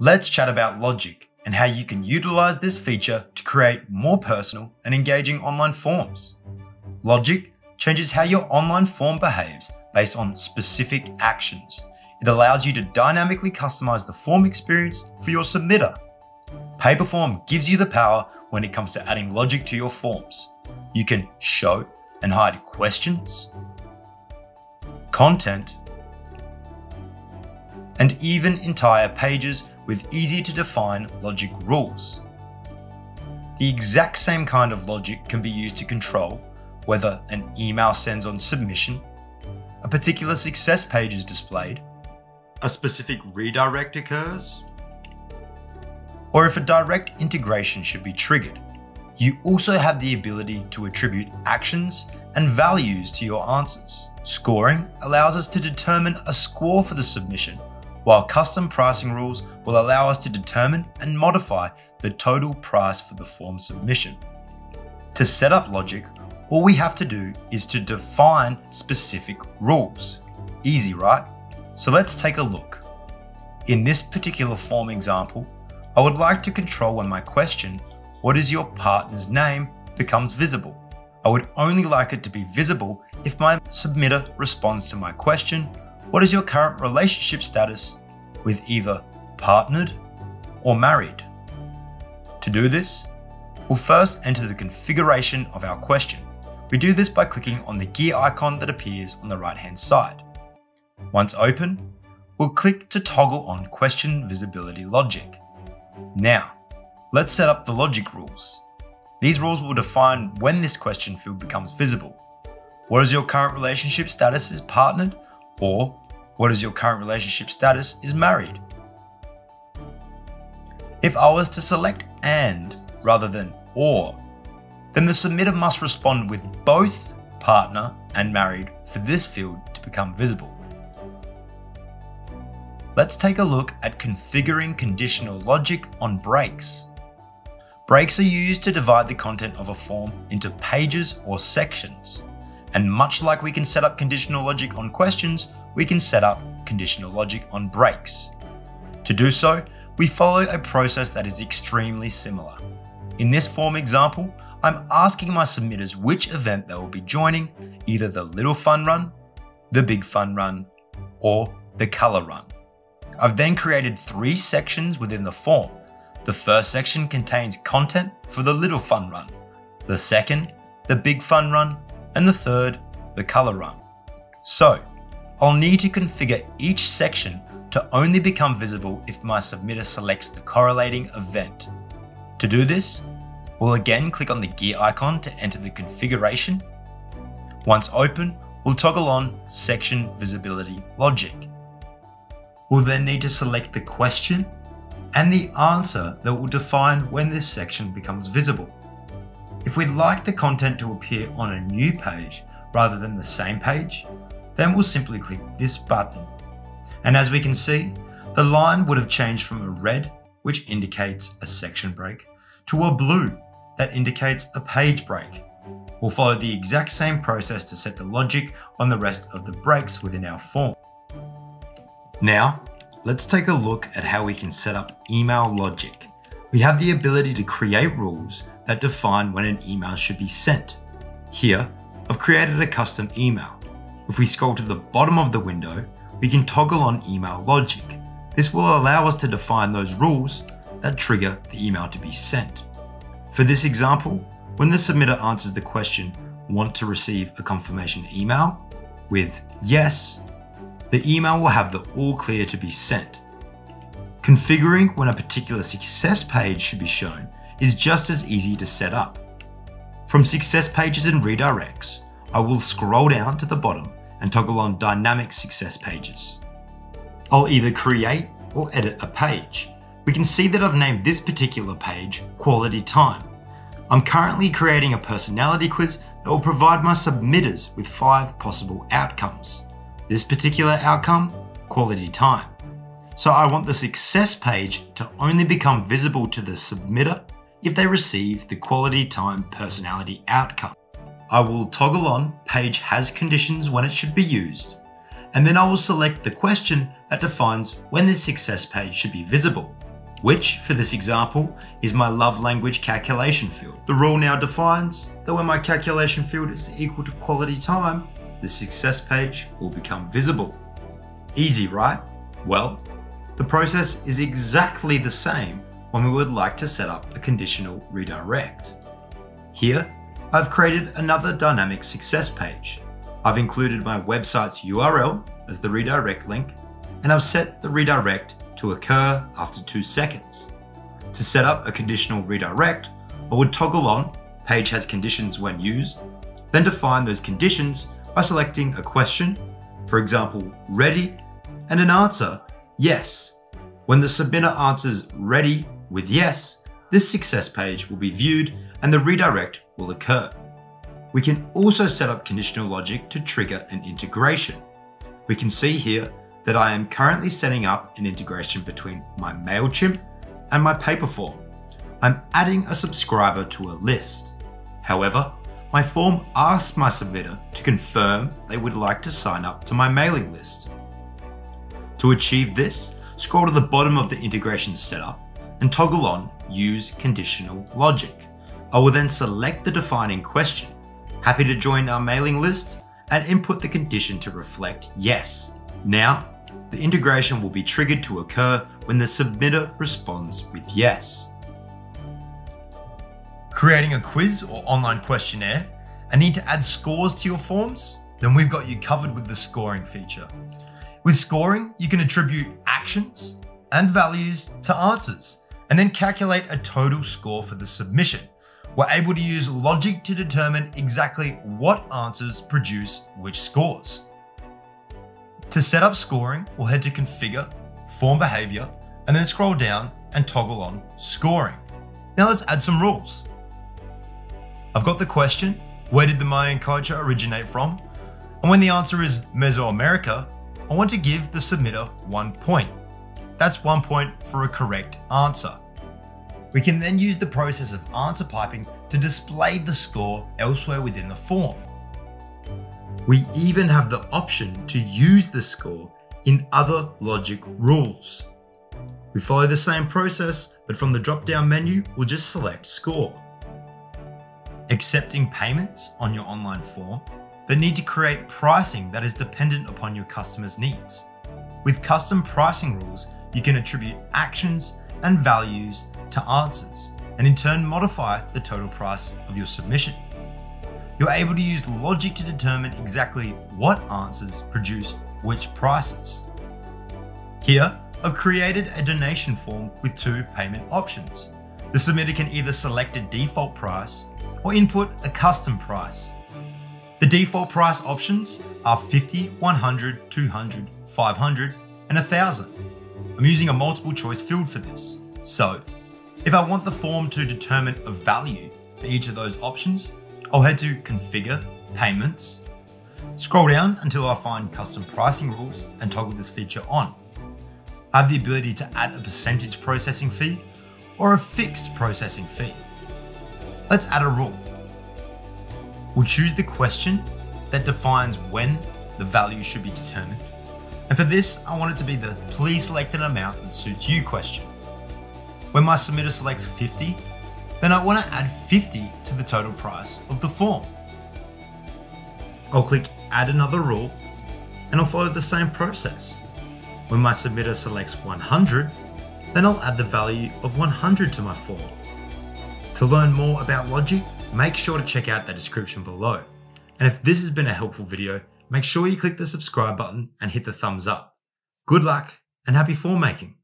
Let's chat about logic and how you can utilize this feature to create more personal and engaging online forms. Logic changes how your online form behaves based on specific actions. It allows you to dynamically customize the form experience for your submitter. Paperform gives you the power when it comes to adding logic to your forms. You can show and hide questions, content, and even entire pages with easy to define logic rules. The exact same kind of logic can be used to control whether an email sends on submission, a particular success page is displayed, a specific redirect occurs, or if a direct integration should be triggered. You also have the ability to attribute actions and values to your answers. Scoring allows us to determine a score for the submission, while custom pricing rules will allow us to determine and modify the total price for the form submission. To set up logic, all we have to do is to define specific rules. Easy, right? So let's take a look. In this particular form example, I would like to control when my question, what is your partner's name, becomes visible. I would only like it to be visible if my submitter responds to my question, what is your current relationship status with either partnered or married? To do this, we'll first enter the configuration of our question. We do this by clicking on the gear icon that appears on the right hand side. Once open, we'll click to toggle on question visibility logic. Now, let's set up the logic rules. These rules will define when this question field becomes visible. What is your current relationship status is partnered or what is your current relationship status is married? If I was to select and rather than or, then the submitter must respond with both partner and married for this field to become visible. Let's take a look at configuring conditional logic on breaks. Breaks are used to divide the content of a form into pages or sections. And much like we can set up conditional logic on questions, we can set up conditional logic on breaks. To do so, we follow a process that is extremely similar. In this form example, I'm asking my submitters which event they will be joining, either the little fun run, the big fun run, or the color run. I've then created three sections within the form. The first section contains content for the little fun run, the second, the big fun run, and the third, the color run. So, I'll need to configure each section to only become visible if my submitter selects the correlating event. To do this, we'll again click on the gear icon to enter the configuration. Once open, we'll toggle on Section Visibility Logic. We'll then need to select the question and the answer that will define when this section becomes visible. If we'd like the content to appear on a new page rather than the same page, then we'll simply click this button. And as we can see, the line would have changed from a red, which indicates a section break, to a blue that indicates a page break. We'll follow the exact same process to set the logic on the rest of the breaks within our form. Now, let's take a look at how we can set up email logic. We have the ability to create rules that define when an email should be sent. Here, I've created a custom email. If we scroll to the bottom of the window, we can toggle on email logic. This will allow us to define those rules that trigger the email to be sent. For this example, when the submitter answers the question, want to receive a confirmation email with yes, the email will have the all clear to be sent. Configuring when a particular success page should be shown is just as easy to set up. From success pages and redirects, I will scroll down to the bottom and toggle on dynamic success pages. I'll either create or edit a page. We can see that I've named this particular page Quality Time. I'm currently creating a personality quiz that will provide my submitters with five possible outcomes. This particular outcome, quality time. So I want the success page to only become visible to the submitter if they receive the quality time personality outcome. I will toggle on page has conditions when it should be used, and then I will select the question that defines when this success page should be visible. which, for this example, is my love language calculation field. The rule now defines that when my calculation field is equal to quality time, the success page will become visible. Easy, right? Well, the process is exactly the same when we would like to set up a conditional redirect. Here, I've created another dynamic success page. I've included my website's URL as the redirect link, and I've set the redirect to occur after two seconds. To set up a conditional redirect, I would toggle on page has conditions when used, then define those conditions by selecting a question, for example, ready, and an answer, yes. When the submitter answers ready with yes, this success page will be viewed and the redirect will occur. We can also set up conditional logic to trigger an integration. We can see here that I am currently setting up an integration between my MailChimp and my Paperform. I'm adding a subscriber to a list. However, my form asks my submitter to confirm they would like to sign up to my mailing list. To achieve this, scroll to the bottom of the integration setup and toggle on Use Conditional Logic. I will then select the defining question, happy to join our mailing list, and input the condition to reflect yes. Now, the integration will be triggered to occur when the submitter responds with yes. Creating a quiz or online questionnaire and need to add scores to your forms? Then we've got you covered with the scoring feature. With scoring, you can attribute actions and values to answers and then calculate a total score for the submission. We're able to use logic to determine exactly what answers produce which scores. To set up scoring, we'll head to Configure, Form Behavior, and then scroll down and toggle on Scoring. Now let's add some rules. I've got the question, where did the Mayan culture originate from? And when the answer is Mesoamerica, I want to give the submitter one point. That's one point for a correct answer. We can then use the process of answer piping to display the score elsewhere within the form. We even have the option to use the score in other logic rules. We follow the same process, but from the drop down menu, we'll just select score. Accepting payments on your online form, but need to create pricing that is dependent upon your customer's needs. With custom pricing rules, you can attribute actions and values to answers, and in turn modify the total price of your submission you're able to use logic to determine exactly what answers produce which prices. Here, I've created a donation form with two payment options. The submitter can either select a default price or input a custom price. The default price options are 50, 100, 200, 500, and 1000. I'm using a multiple choice field for this. So, if I want the form to determine a value for each of those options, I'll head to Configure, Payments, scroll down until I find Custom Pricing Rules and toggle this feature on. I have the ability to add a percentage processing fee or a fixed processing fee. Let's add a rule. We'll choose the question that defines when the value should be determined. And for this, I want it to be the please select an amount that suits you question. When my submitter selects 50, then I want to add 50 to the total price of the form. I'll click add another rule and I'll follow the same process. When my submitter selects 100, then I'll add the value of 100 to my form. To learn more about Logic, make sure to check out the description below. And if this has been a helpful video, make sure you click the subscribe button and hit the thumbs up. Good luck and happy form making!